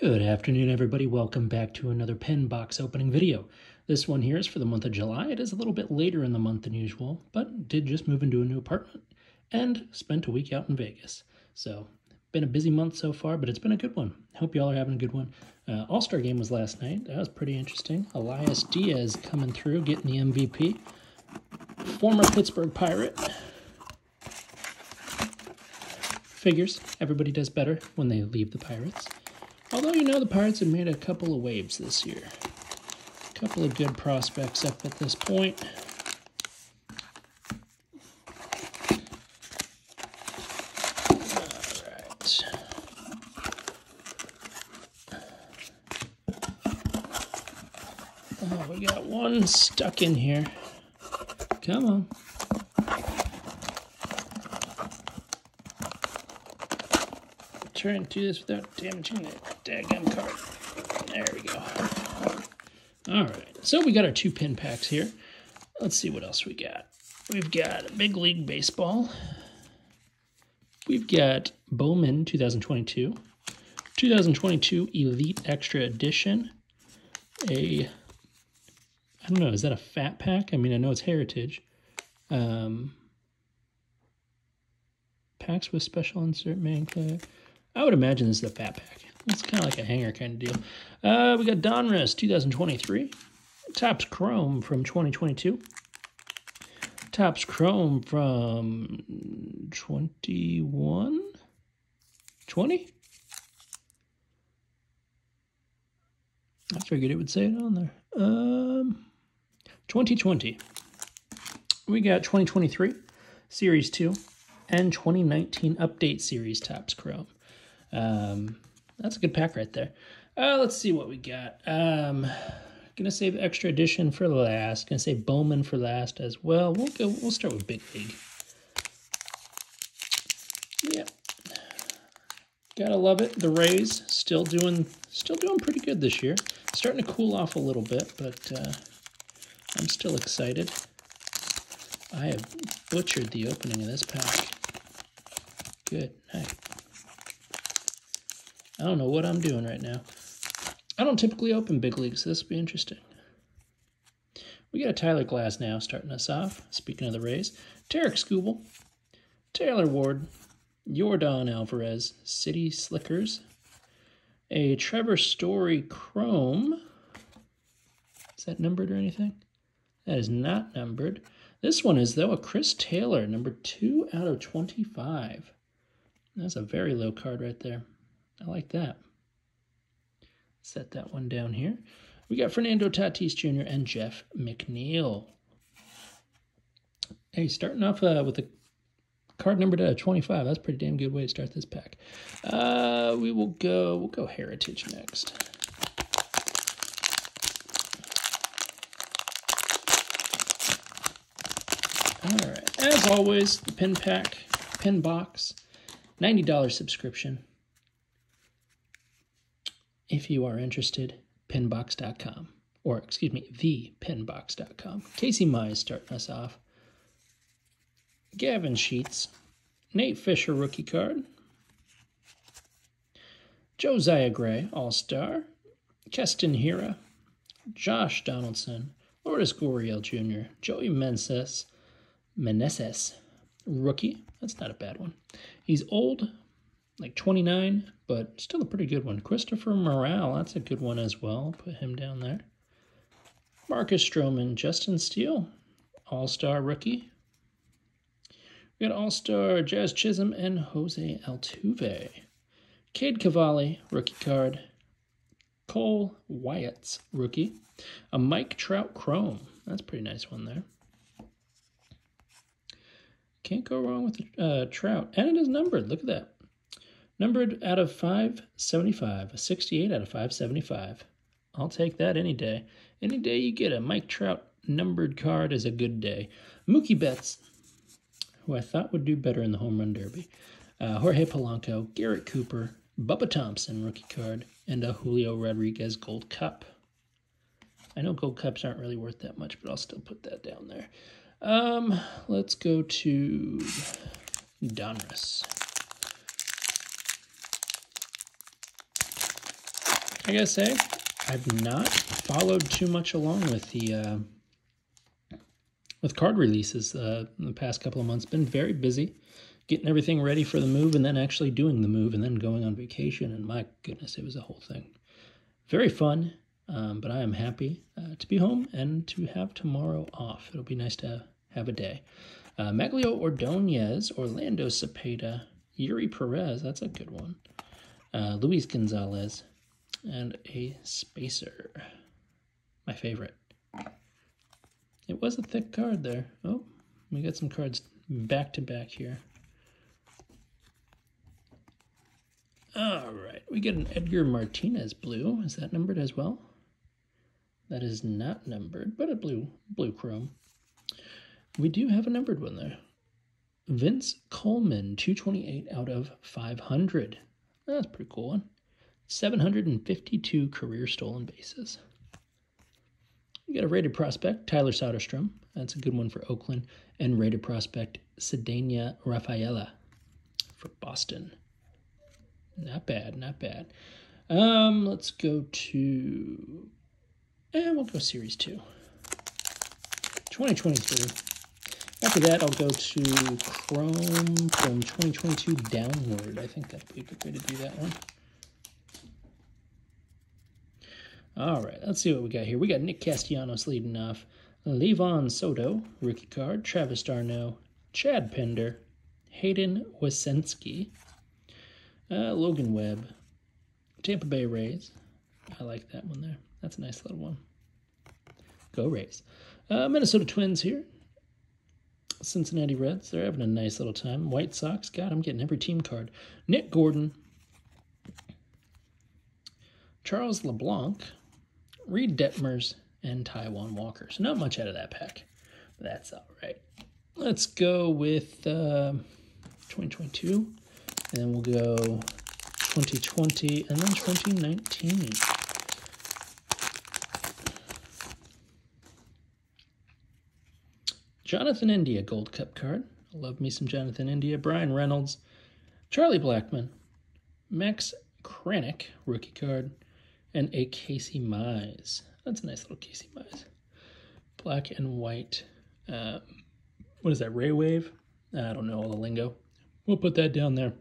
Good afternoon, everybody. Welcome back to another Penn Box opening video. This one here is for the month of July. It is a little bit later in the month than usual, but did just move into a new apartment and spent a week out in Vegas. So, been a busy month so far, but it's been a good one. Hope y'all are having a good one. Uh, All Star game was last night. That was pretty interesting. Elias Diaz coming through, getting the MVP. Former Pittsburgh Pirate. Figures. Everybody does better when they leave the Pirates. Although, you know, the Pirates have made a couple of waves this year. A couple of good prospects up at this point. Alright. Oh, we got one stuck in here. Come on. Try and do this without damaging the daggum card. There we go. All right, so we got our two pin packs here. Let's see what else we got. We've got Big League Baseball. We've got Bowman 2022. 2022 Elite Extra Edition. A, I don't know, is that a fat pack? I mean, I know it's Heritage. Um, packs with special insert main clay. I would imagine this is a fat pack. It's kind of like a hanger kind of deal. Uh, we got Donruss 2023. Topps Chrome from 2022. Topps Chrome from 21? 20? I figured it would say it on there. Um, 2020. We got 2023 Series 2 and 2019 Update Series Topps Chrome. Um, that's a good pack right there. Uh, let's see what we got. Um, gonna save extra edition for the last. Gonna say Bowman for last as well. We'll go. We'll start with Big League. Yeah, gotta love it. The Rays still doing still doing pretty good this year. Starting to cool off a little bit, but uh, I'm still excited. I have butchered the opening of this pack. Good night. I don't know what I'm doing right now. I don't typically open big leagues, so this will be interesting. We got a Tyler Glasnow starting us off. Speaking of the Rays, Tarik Skubal, Taylor Ward, Yordan Alvarez, City Slickers, a Trevor Story Chrome. Is that numbered or anything? That is not numbered. This one is, though, a Chris Taylor, number 2 out of 25. That's a very low card right there. I like that. Set that one down here. We got Fernando Tatis Jr. and Jeff McNeil. Hey, starting off uh, with a card number to 25. That's pretty damn good way to start this pack. Uh, we will go, we'll go Heritage next. All right, as always, the pin pack, pin box, $90 subscription if you are interested, pinbox.com. Or, excuse me, thepinbox.com. Casey Mize starting us off. Gavin Sheets. Nate Fisher rookie card. Josiah Gray, All Star. Keston Hiura, Josh Donaldson. Lourdes Gurriel Jr. Joey Meneses. Meneses. Rookie. That's not a bad one. He's old, like 29, but still a pretty good one. Christopher Morel, that's a good one as well. Put him down there. Marcus Stroman, Justin Steele, All Star rookie. We got All Star Jazz Chisholm and Jose Altuve. Cade Cavalli, rookie card. Cole Waites rookie. A Mike Trout Chrome. That's a pretty nice one there. Can't go wrong with the uh, Trout. And it is numbered. Look at that. Numbered out of 575, a 68 out of 575. I'll take that any day. Any day you get a Mike Trout numbered card is a good day. Mookie Betts, who I thought would do better in the home run derby. Uh, Jorge Polanco, Garrett Cooper, Bubba Thompson rookie card, and a Julio Rodriguez Gold Cup. I know Gold Cups aren't really worth that much, but I'll still put that down there. Um, let's go to Donruss. I gotta say, I've not followed too much along with the uh, with card releases uh, in the past couple of months. Been very busy getting everything ready for the move and then actually doing the move and then going on vacation. And my goodness, it was a whole thing. Very fun, um, but I am happy uh, to be home and to have tomorrow off. It'll be nice to have a day. Uh, Magglio Ordonez, Orlando Cepeda, Eury Perez, that's a good one. Uh, Luis Gonzalez, and a spacer. My favorite. It was a thick card there. Oh, we got some cards back to back here. All right, we get an Edgar Martinez blue. Is that numbered as well? That is not numbered, but a blue, blue chrome. We do have a numbered one there. Vince Coleman, 228 out of 500. That's pretty cool one. 752 career stolen bases. You got a rated prospect, Tyler Soderstrom. That's a good one for Oakland. And rated prospect, Ceddanne Rafaela for Boston. Not bad, not bad. Um, let's go to, and eh, we'll go Series 2. 2023. After that, I'll go to Chrome from 2022 downward. I think that'd be a good way to do that one. All right, let's see what we got here. We got Nick Castellanos leading off. Livan Soto, rookie card. Travis d'Arnaud. Chad Pinder, Hayden Wesneski. Uh, Logan Webb. Tampa Bay Rays. I like that one there. That's a nice little one. Go Rays. Uh, Minnesota Twins here. Cincinnati Reds. They're having a nice little time. White Sox. God, I'm getting every team card. Nick Gordon. Charles LeBlanc. Reid Detmers, and Taijuan Walker. So not much out of that pack. But that's all right. Let's go with uh, 2022, and then we'll go 2020, and then 2019. Jonathan India Gold Cup card. love me some Jonathan India. Bryan Reynolds, Charlie Blackmon, Max Kranick rookie card, and a Casey Mize. That's a nice little Casey Mize. Black and white. Um, what is that, Ray Wave? I don't know all the lingo. We'll put that down there.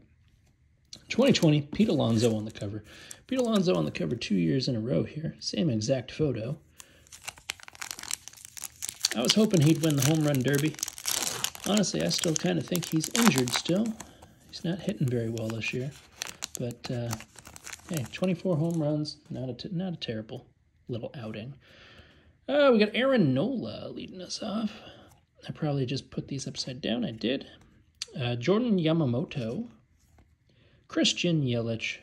2020, Pete Alonso on the cover. Pete Alonso on the cover two years in a row here. Same exact photo. I was hoping he'd win the home run derby. Honestly, I still kind of think he's injured still. He's not hitting very well this year. But uh, Hey, 24 home runs, not a, not a terrible little outing. Uh, we got Aaron Nola leading us off. I probably just put these upside down. I did. Uh, Jordan Yamamoto, Christian Yelich,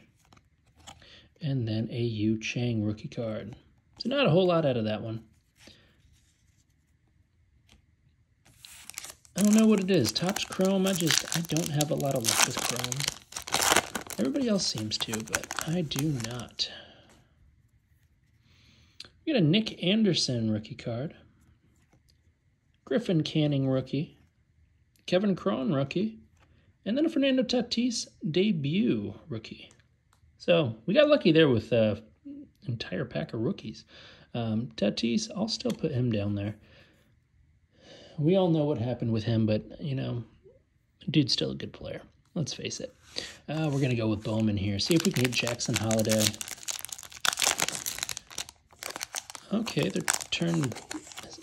and then a Yu Chang rookie card. So not a whole lot out of that one. I don't know what it is. Topps Chrome, I just, I don't have a lot of luck with Chrome. Everybody else seems to, but I do not. We got a Nick Anderson rookie card. Griffin Canning rookie. Kevin Cron rookie. And then a Fernando Tatis debut rookie. So we got lucky there with an entire pack of rookies. Um, Tatis, I'll still put him down there. We all know what happened with him, but, you know, dude's still a good player. Let's face it. Uh, we're going to go with Bowman here. See if we can get Jackson Holliday. Okay, they're turned...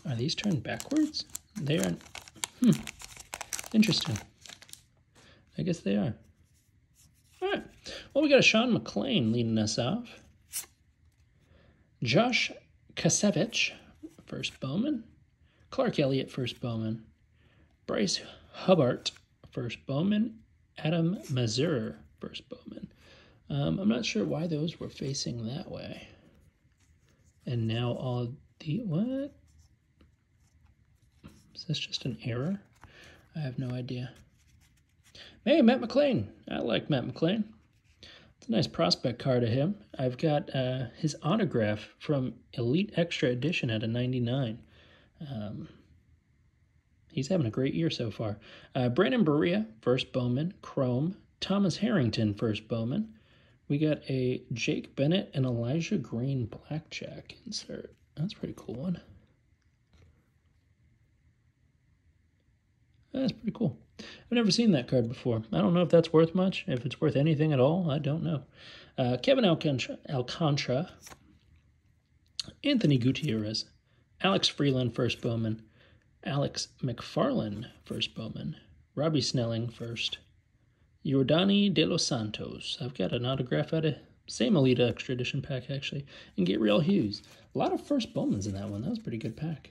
Are these turned backwards? They are... Hmm. Interesting. I guess they are. All right. Well, we got a Sean McLean leading us off. Josh Kasevich, first Bowman. Clark Elliott, first Bowman. Bryce Hubbart, first Bowman. Adam Mazur, first Bowman. Um, I'm not sure why those were facing that way. And now all the, what? Is this just an error? I have no idea. Hey, Matt McLain. I like Matt McLain. It's a nice prospect card of him. I've got uh, his autograph from Elite Extra Edition at a 99. Um, He's having a great year so far. Uh, Brandon Barriera, first Bowman. Chrome. Thomas Harrington, first Bowman. We got a Jake Bennett and Elijah Green Blackjack insert. That's pretty cool one. That's pretty cool. I've never seen that card before. I don't know if that's worth much. If it's worth anything at all, I don't know. Uh, Kevin Alcantara, Anthony Gutierrez, Alex Freeland, first Bowman, Alex McFarland, first Bowman, Robbie Snelling, first, Jordani De Los Santos. I've got an autograph out of same Elite Extra Edition pack, actually, and Gabriel Hughes. A lot of first Bowmans in that one. That was pretty good pack.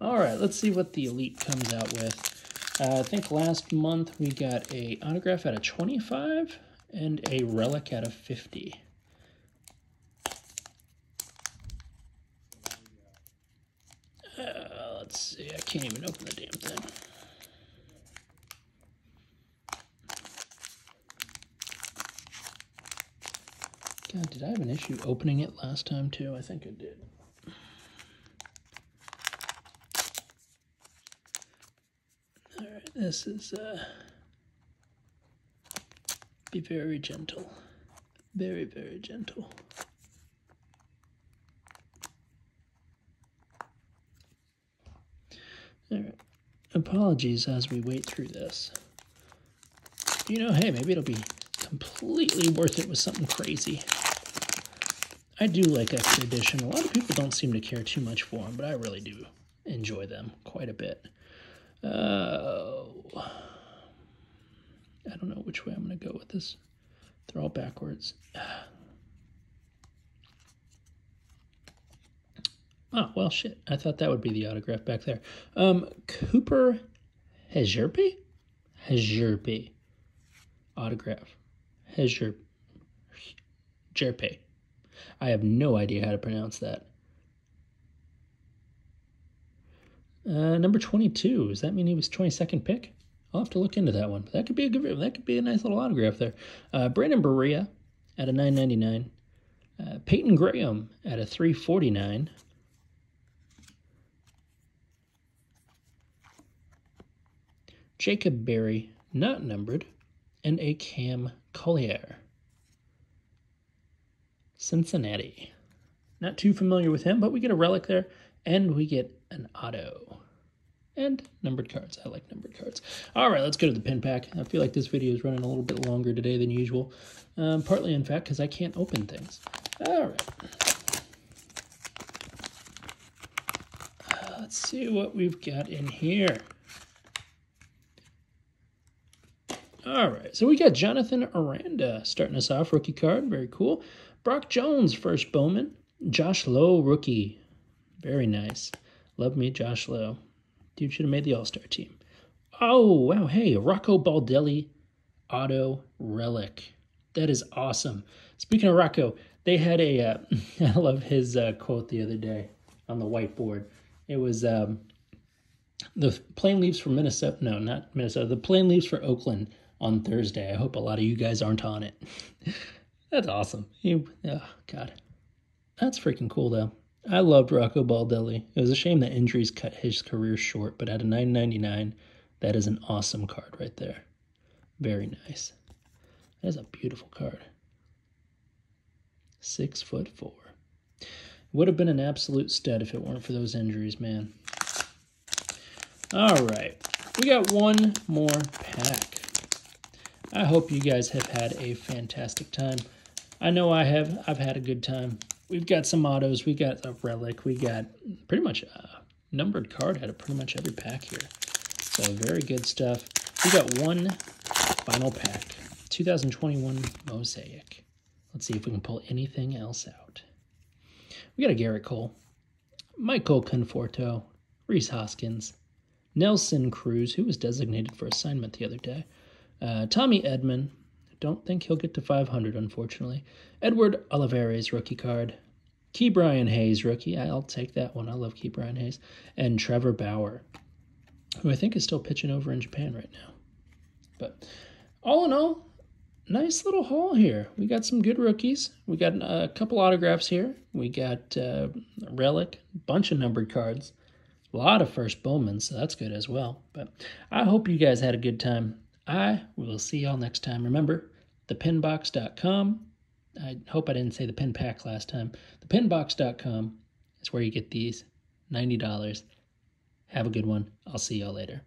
All right, let's see what the Elite comes out with. Uh, I think last month we got a autograph out of 25 and a relic out of 50. Uh, let's see, I can't even open the damn thing. God, did I have an issue opening it last time too? I think I did. All right, this is uh, be very gentle, very very gentle. All right, apologies as we wait through this. You know, hey, maybe it'll be completely worth it with something crazy. I do like Extra Edition. A lot of people don't seem to care too much for them, but I really do enjoy them quite a bit. Uh, I don't know which way I'm going to go with this. They're all backwards. Oh, well, shit. I thought that would be the autograph back there. Um, Cooper Hezerpe? Hezerpe. Autograph. Hezerpe. I have no idea how to pronounce that. Uh, number 22. Does that mean he was 22nd pick? I'll have to look into that one. That could be a good. That could be a nice little autograph there. Uh, Brandon Barriera at a 9.99. Uh, Peyton Graham at a 3.49. Jacob Berry, not numbered, and a Cam Collier. Cincinnati. Not too familiar with him, but we get a relic there, and we get an auto. And numbered cards. I like numbered cards. All right, let's go to the pin pack. I feel like this video is running a little bit longer today than usual. Um, partly, in fact, because I can't open things. All right. Uh, let's see what we've got in here. All right, so we got Jonathan Aranda starting us off, rookie card, very cool. Brock Jones, first Bowman. Josh Lowe, rookie. Very nice. Love me, Josh Lowe. Dude should have made the All Star team. Oh, wow. Hey, Rocco Baldelli, auto relic. That is awesome. Speaking of Rocco, they had a. Uh, I love his uh, quote the other day on the whiteboard. It was um, the plane leaves for Minnesota. No, not Minnesota. The plane leaves for Oakland on Thursday. I hope a lot of you guys aren't on it. That's awesome. You, oh, God. That's freaking cool, though. I loved Rocco Baldelli. It was a shame that injuries cut his career short, but at a 9.99, that is an awesome card right there. Very nice. That is a beautiful card. Six foot four. Would have been an absolute stud if it weren't for those injuries, man. All right. We got one more pack. I hope you guys have had a fantastic time. I know I have. I've had a good time. We've got some autos. We got a relic. We got pretty much a numbered card out of pretty much every pack here. So very good stuff. We got one final pack. 2021 Mosaic. Let's see if we can pull anything else out. We got a Gerrit Cole, Michael Conforto, Rhys Hoskins, Nelson Cruz, who was designated for assignment the other day, uh, Tommy Edman, don't think he'll get to 500, unfortunately. Edward Olivares, rookie card. Ke'Bryan Hayes, rookie. I'll take that one. I love Ke'Bryan Hayes. And Trevor Bauer, who I think is still pitching over in Japan right now. But all in all, nice little haul here. We got some good rookies. We got a couple autographs here. We got uh, a relic, bunch of numbered cards, a lot of first Bowman, so that's good as well. But I hope you guys had a good time. I will see y'all next time. Remember, thepinbox.com. I hope I didn't say the pin pack last time. Thepinbox.com is where you get these $90. Have a good one. I'll see y'all later.